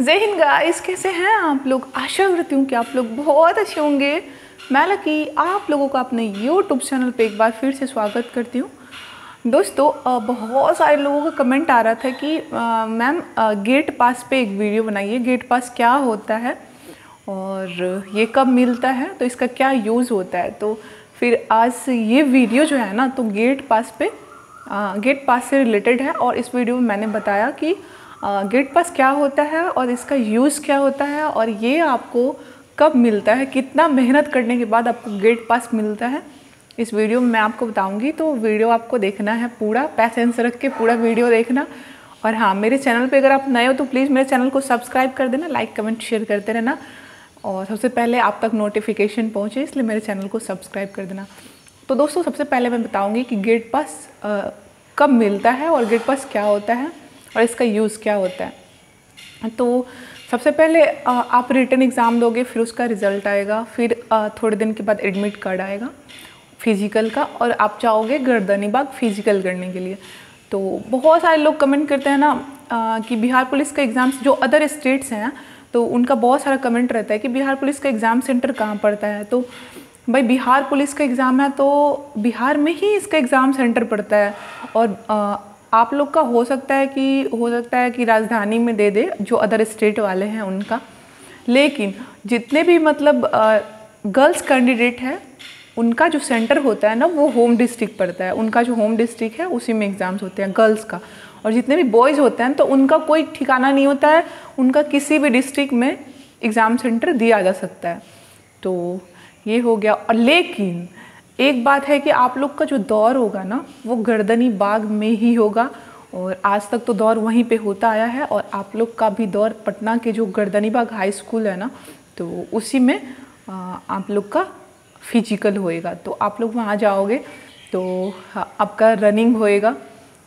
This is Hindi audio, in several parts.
जय हिंद गाइस कैसे हैं आप लोग? आशा करती हूँ कि आप लोग बहुत अच्छे होंगे। मैं लकी आप लोगों का अपने यूट्यूब चैनल पे एक बार फिर से स्वागत करती हूँ। दोस्तों बहुत सारे लोगों का कमेंट आ रहा था कि मैम गेट पास पे एक वीडियो बनाइए। गेट पास क्या होता है और ये कब मिलता है? तो इसका क्या यूज़ होता है? तो फिर आज ये वीडियो जो है ना तो गेट पास पे अ, गेट पास से रिलेटेड है और इस वीडियो में मैंने बताया कि गेट पास क्या होता है और इसका यूज़ क्या होता है और ये आपको कब मिलता है? कितना मेहनत करने के बाद आपको गेट पास मिलता है? इस वीडियो में मैं आपको बताऊँगी। तो वीडियो आपको देखना है पूरा। पैसेंस रख के पूरा वीडियो देखना। और हाँ मेरे चैनल पे अगर आप नए हो तो प्लीज़ मेरे चैनल को सब्सक्राइब कर देना। लाइक कमेंट शेयर करते रहना। और सबसे पहले आप तक नोटिफिकेशन पहुँचे, इसलिए मेरे चैनल को सब्सक्राइब कर देना। तो दोस्तों, सबसे पहले मैं बताऊँगी कि गेट पास कब मिलता है और गेट पास क्या होता है। और इसका यूज़ क्या होता है? तो सबसे पहले आप रिटर्न एग्ज़ाम दोगे, फिर उसका रिज़ल्ट आएगा, फिर थोड़े दिन के बाद एडमिट कार्ड आएगा फ़िज़िकल का, और आप चाहोगे गर्दनी बाग फ़िज़िकल करने के लिए। तो बहुत सारे लोग कमेंट करते हैं ना कि बिहार पुलिस का एग्ज़ाम्स जो अदर स्टेट्स हैं तो उनका बहुत सारा कमेंट रहता है कि बिहार पुलिस का एग्ज़ाम सेंटर कहाँ पड़ता है? तो भाई, बिहार पुलिस का एग्ज़ाम है तो बिहार में ही इसका एग्ज़ाम सेंटर पड़ता है। और आप लोग का हो सकता है कि, हो सकता है कि राजधानी में दे दे, जो अदर स्टेट वाले हैं उनका। लेकिन जितने भी मतलब गर्ल्स कैंडिडेट हैं, उनका जो सेंटर होता है ना, वो होम डिस्ट्रिक्ट पड़ता है। उनका जो होम डिस्ट्रिक्ट है, उसी में एग्ज़ाम्स होते हैं गर्ल्स का। और जितने भी बॉयज़ होते हैं तो उनका कोई ठिकाना नहीं होता है। उनका किसी भी डिस्ट्रिक्ट में एग्ज़ाम सेंटर दिया जा सकता है। तो ये हो गया। और लेकिन एक बात है कि आप लोग का जो दौर होगा ना, वो गर्दनी बाग में ही होगा और आज तक तो दौर वहीं पे होता आया है और आप लोग का भी दौर पटना के जो गर्दनी बाग हाई स्कूल है ना तो उसी में आप लोग का फ़िज़िकल होएगा। तो आप लोग वहाँ जाओगे तो आपका रनिंग होएगा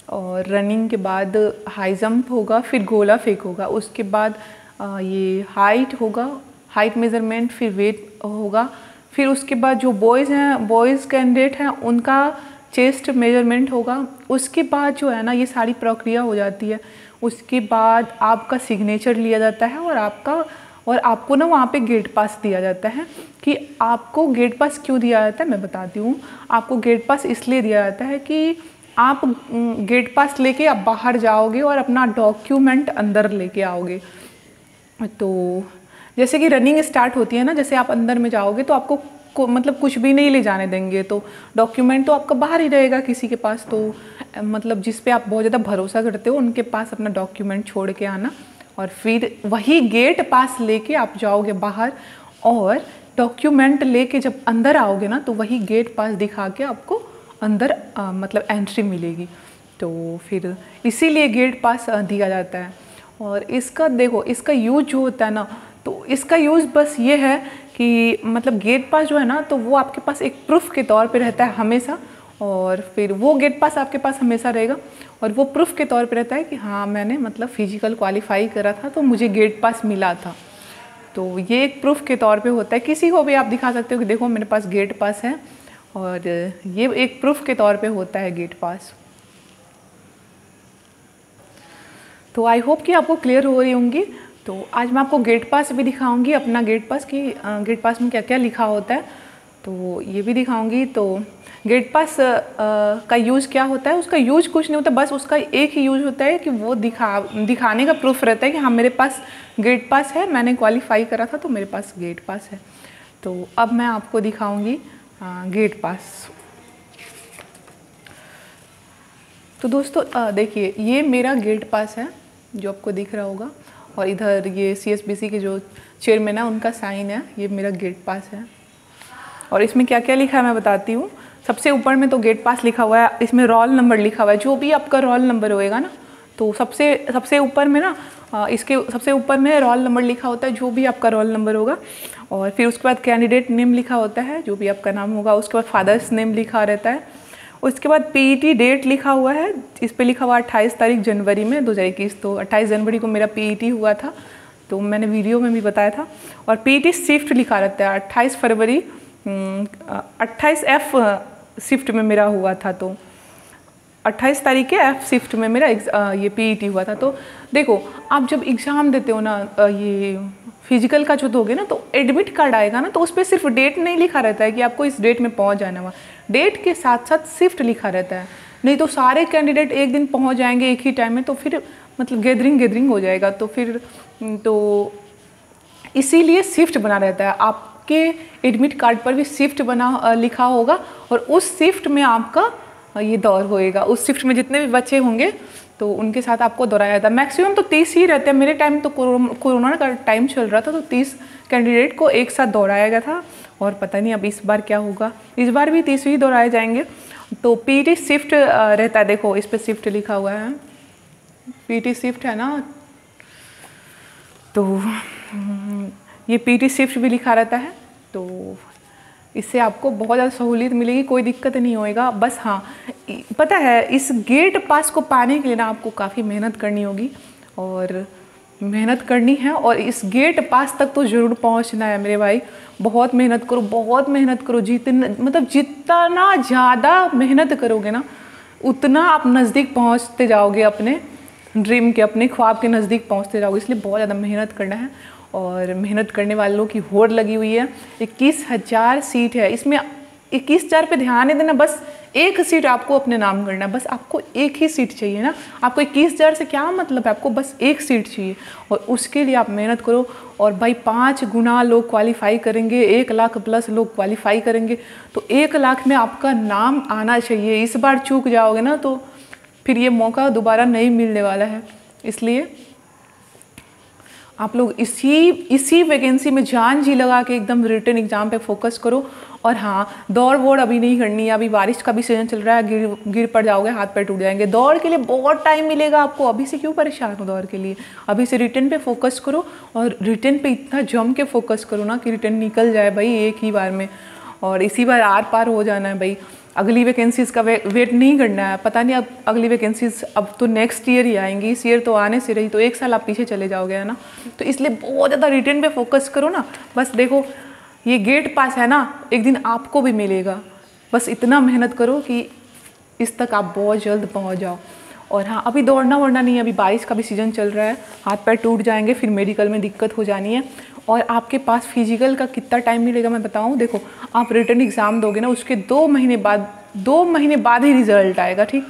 और रनिंग के बाद हाई जंप होगा, फिर गोला फेंक होगा। उसके बाद ये हाइट होगा हाइट मेज़रमेंट फिर वेट होगा। फिर उसके बाद जो बॉयज़ हैं बॉयज़ कैंडिडेट हैं, उनका चेस्ट मेज़रमेंट होगा। उसके बाद जो है ना, ये सारी प्रक्रिया हो जाती है। उसके बाद आपका सिग्नेचर लिया जाता है और आपका, और आपको ना वहाँ पे गेट पास दिया जाता है कि आपको गेट पास क्यों दिया जाता है, मैं बताती हूँ। आपको गेट पास इसलिए दिया जाता है कि आप गेट पास लेके आप बाहर जाओगे और अपना डॉक्यूमेंट अंदर लेके आओगे। तो जैसे कि रनिंग स्टार्ट होती है ना जैसे आप अंदर में जाओगे तो आपको को, मतलब कुछ भी नहीं ले जाने देंगे तो डॉक्यूमेंट तो आपका बाहर ही रहेगा किसी के पास तो मतलब जिस पे आप बहुत ज़्यादा भरोसा करते हो उनके पास अपना डॉक्यूमेंट छोड़ के आना और फिर वही गेट पास लेके आप जाओगे बाहर और डॉक्यूमेंट लेके जब अंदर आओगे ना तो वही गेट पास दिखा के आपको अंदर अ, मतलब एंट्री मिलेगी। तो फिर इसीलिए गेट पास दिया जाता है। और इसका देखो इसका यूज़ जो होता है ना तो इसका यूज़ बस ये है कि मतलब गेट पास जो है ना तो वो आपके पास एक प्रूफ के तौर पे रहता है हमेशा। और फिर वो गेट पास आपके पास हमेशा रहेगा। और वो प्रूफ के तौर पे रहता है कि हाँ मैंने मतलब फ़िज़िकल क्वालिफाई करा था तो मुझे गेट पास मिला था। तो ये एक प्रूफ के तौर पे होता है। किसी को भी आप दिखा सकते हो कि देखो, मेरे पास गेट पास है। और ये एक प्रूफ के तौर पे होता है गेट पास तो आई होप कि आपको क्लियर हो रही होंगी। तो आज मैं आपको गेट पास भी दिखाऊँगी, अपना गेट पास कि गेट पास में क्या क्या लिखा होता है। तो ये भी दिखाऊँगी तो गेट पास का यूज़ क्या होता है? उसका यूज़ कुछ नहीं होता, बस उसका एक ही यूज़ होता है कि वो दिखा, दिखाने का प्रूफ रहता है कि हाँ मेरे पास गेट पास है, मैंने क्वालिफाई करा था तो मेरे पास गेट पास है। तो अब मैं आपको दिखाऊँगी गेट पास तो दोस्तों देखिए, ये मेरा गेट पास है, जो आपको दिख रहा होगा। और इधर ये सी के जो चेयरमैन है, उनका साइन है, ये मेरा गेट पास है। और इसमें क्या क्या लिखा है मैं बताती हूँ। सबसे ऊपर में तो गेट पास लिखा हुआ है, इसमें रोल नंबर लिखा हुआ है। जो भी आपका रोल नंबर होएगा ना तो सबसे सबसे ऊपर में ना इसके, सबसे ऊपर में रोल नंबर लिखा होता है, जो भी आपका रोल नंबर होगा। और फिर उसके बाद कैंडिडेट नेम लिखा होता है, जो भी आपका नाम होगा, उसके बाद फादर्स नेम लिखा रहता है। उसके बाद पीईटी डेट लिखा हुआ है, इस पे लिखा हुआ अट्ठाईस तारीख जनवरी में, दो हज़ार इक्कीस। तो अट्ठाईस जनवरी को मेरा पीईटी हुआ था तो मैंने वीडियो में भी बताया था। और पीईटी शिफ्ट लिखा रहता है, अट्ठाईस फरवरी अट्ठाईस एफ़ शिफ्ट में मेरा हुआ था तो अट्ठाईस तारीख के एफ़ शिफ्ट में मेरा ये पीईटी हुआ था। तो देखो, आप जब एग्ज़ाम देते हो ना ये फ़िज़िकल का जो दोगे ना तो एडमिट कार्ड आएगा ना तो उस पर सिर्फ़ डेट नहीं लिखा रहता है कि आपको इस डेट में पहुँच जाना हुआ। डेट के साथ साथ शिफ्ट लिखा रहता है। नहीं तो सारे कैंडिडेट एक दिन पहुँच जाएँगे एक ही टाइम में तो फिर मतलब गैदरिंग गैदरिंग हो जाएगा। तो फिर तो इसीलिए शिफ्ट बना रहता है। आपके एडमिट कार्ड पर भी शिफ्ट बना लिखा होगा और उस शिफ्ट में आपका ये दौर होएगा। उस शिफ्ट में जितने भी बच्चे होंगे तो उनके साथ आपको दोहराया था मैक्सिमम तो तीस ही रहते हैं। मेरे टाइम तो कोरोना का टाइम चल रहा था तो तीस कैंडिडेट को एक साथ दोहराया गया था। और पता नहीं अब इस बार क्या होगा। इस बार भी तीस ही दोहराए जाएँगे। तो पीटी शिफ्ट रहता है। देखो, इस पर शिफ्ट लिखा हुआ है। पीटी शिफ्ट है ना? तो ये पीटी शिफ्ट भी लिखा रहता है। तो इससे आपको बहुत ज़्यादा सहूलियत मिलेगी। कोई दिक्कत नहीं होएगा। बस हाँ पता है, इस गेट पास को पाने के लिए ना आपको काफ़ी मेहनत करनी होगी और मेहनत करनी है और इस गेट पास तक तो ज़रूर पहुँचना है मेरे भाई। बहुत मेहनत करो, बहुत मेहनत करो। जितना मतलब जितना ज़्यादा मेहनत करोगे ना, उतना आप नज़दीक पहुँचते जाओगे अपने ड्रीम के, अपने ख्वाब के नज़दीक पहुँचते जाओगे। इसलिए बहुत ज़्यादा मेहनत करना है और मेहनत करने वालों की होड़ लगी हुई है। इक्कीस हज़ार सीट है। इसमें इक्कीस हज़ार पे ध्यान नहीं देना, बस एक सीट आपको अपने नाम करना है, बस आपको एक ही सीट चाहिए ना। आपको इक्कीस हज़ार से क्या मतलब है? आपको बस एक सीट चाहिए। और उसके लिए आप मेहनत करो और भाई पाँच गुना लोग क्वालिफाई करेंगे, एक लाख प्लस लोग क्वालिफाई करेंगे तो एक लाख में आपका नाम आना चाहिए। इस बार चूक जाओगे ना तो फिर ये मौका दोबारा नहीं मिलने वाला है। इसलिए आप लोग इसी इसी वैकेंसी में जान जी लगा के एकदम रिटर्न एग्ज़ाम पे फोकस करो। और हाँ दौड़ वोड़ अभी नहीं करनी है, अभी बारिश का भी सीज़न चल रहा है, गिर गिर पड़ जाओगे, हाथ पैर टूट जाएँगे। दौड़ के लिए बहुत टाइम मिलेगा आपको। अभी से क्यों परेशान हो दौड़ के लिए? अभी से रिटर्न पे फोकस करो और रिटर्न पे इतना जम के फोकस करो ना कि रिटर्न निकल जाए भाई एक ही बार में। और इसी बार आर पार हो जाना है भाई। अगली वैकेंसीज़ का वे, वेट नहीं करना है। पता नहीं अब अगली वैकेंसीज अब तो नेक्स्ट ईयर ही आएँगी। इस ईयर तो आने से रही तो एक साल आप पीछे चले जाओगे है ना? तो इसलिए बहुत ज़्यादा रिटर्न पे फोकस करो ना। बस देखो ये गेट पास है ना एक दिन आपको भी मिलेगा। बस इतना मेहनत करो कि इस तक आप बहुत जल्द पहुँच जाओ। और हाँ अभी दौड़ना वोड़ना नहीं है, अभी बारिश का भी सीज़न चल रहा है। हाथ पैर टूट जाएँगे, फिर मेडिकल में दिक्कत हो जानी है। और आपके पास फ़िज़िकल का कितना टाइम मिलेगा मैं बताऊँ? देखो, आप रिटर्न एग्ज़ाम दोगे ना, उसके दो महीने बाद, दो महीने बाद ही रिज़ल्ट आएगा, ठीक?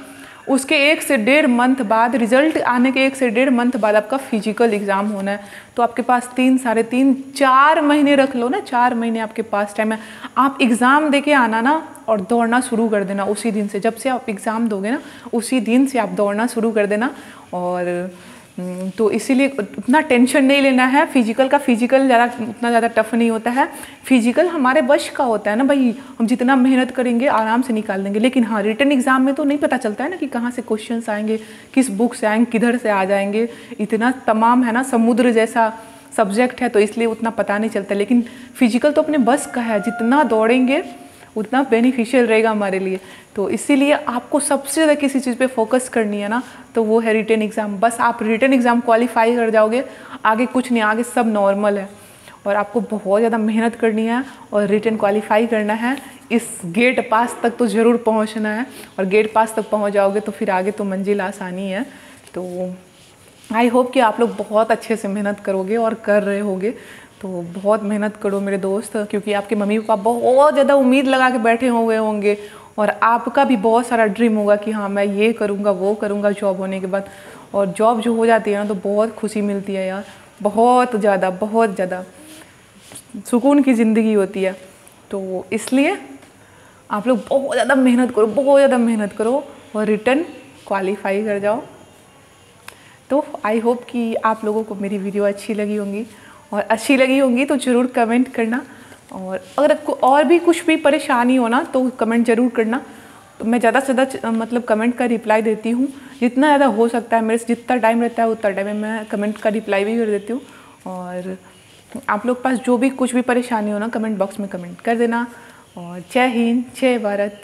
उसके एक से डेढ़ मंथ बाद रिज़ल्ट आने के एक से डेढ़ मंथ बाद आपका फ़िज़िकल एग्ज़ाम होना है। तो आपके पास तीन, साढ़े तीन, चार महीने रख लो ना, चार महीने आपके पास टाइम है। आप एग्ज़ाम दे के आना ना और दौड़ना शुरू कर देना उसी दिन से। जब से आप एग्ज़ाम दोगे ना, उसी दिन से आप दौड़ना शुरू कर देना और तो इसीलिए उतना टेंशन नहीं लेना है। फ़िज़िकल का फ़िज़िकल ज़्यादा, उतना ज़्यादा टफ नहीं होता है। फ़िज़िकल हमारे वश का होता है ना भाई, हम जितना मेहनत करेंगे, आराम से निकाल देंगे लेकिन हाँ रिटर्न एग्ज़ाम में तो नहीं पता चलता है ना कि कहाँ से क्वेश्चन आएँगे, किस बुक से आएँगे किधर से आ जाएँगे। इतना तमाम है ना, समुद्र जैसा सब्जेक्ट है तो इसलिए उतना पता नहीं चलता। लेकिन फ़िज़िकल तो अपने बस का है, जितना दौड़ेंगे उतना बेनिफिशियल रहेगा हमारे लिए। तो इसीलिए आपको सबसे ज़्यादा किसी चीज़ पे फोकस करनी है ना तो वो है रिटर्न एग्ज़ाम बस आप रिटर्न एग्ज़ाम क्वालिफाई कर जाओगे, आगे कुछ नहीं, आगे सब नॉर्मल है। और आपको बहुत ज़्यादा मेहनत करनी है और रिटर्न क्वालिफाई करना है। इस गेट पास तक तो ज़रूर पहुँचना है। और गेट पास तक पहुँच जाओगे तो फिर आगे तो मंजिल आसानी है। तो आई होप कि आप लोग बहुत अच्छे से मेहनत करोगे और कर रहे होगे। तो बहुत मेहनत करो मेरे दोस्त, क्योंकि आपके मम्मी पापा बहुत ज़्यादा उम्मीद लगा के बैठे हुए होंगे और आपका भी बहुत सारा ड्रीम होगा कि हाँ मैं ये करूँगा, वो करूँगा जॉब होने के बाद। और जॉब जो हो जाती है ना तो बहुत खुशी मिलती है यार। बहुत ज़्यादा बहुत ज़्यादा सुकून की ज़िंदगी होती है। तो इसलिए आप लोग बहुत ज़्यादा मेहनत करो, बहुत ज़्यादा मेहनत करो और रिटर्न क्वालिफाई कर जाओ। तो आई होप कि आप लोगों को मेरी वीडियो अच्छी लगी होंगी। और अच्छी लगी होंगी तो ज़रूर कमेंट करना। और अगर आपको और भी कुछ भी परेशानी हो ना तो कमेंट ज़रूर करना। तो मैं ज़्यादा से ज़्यादा मतलब कमेंट का रिप्लाई देती हूँ। जितना ज़्यादा हो सकता है, मेरे से जितना टाइम रहता है, उतना टाइम में मैं कमेंट का रिप्लाई भी कर देती हूँ। और आप लोग पास जो भी कुछ भी परेशानी हो ना कमेंट बॉक्स में कमेंट कर देना। और जय हिंद, जय भारत।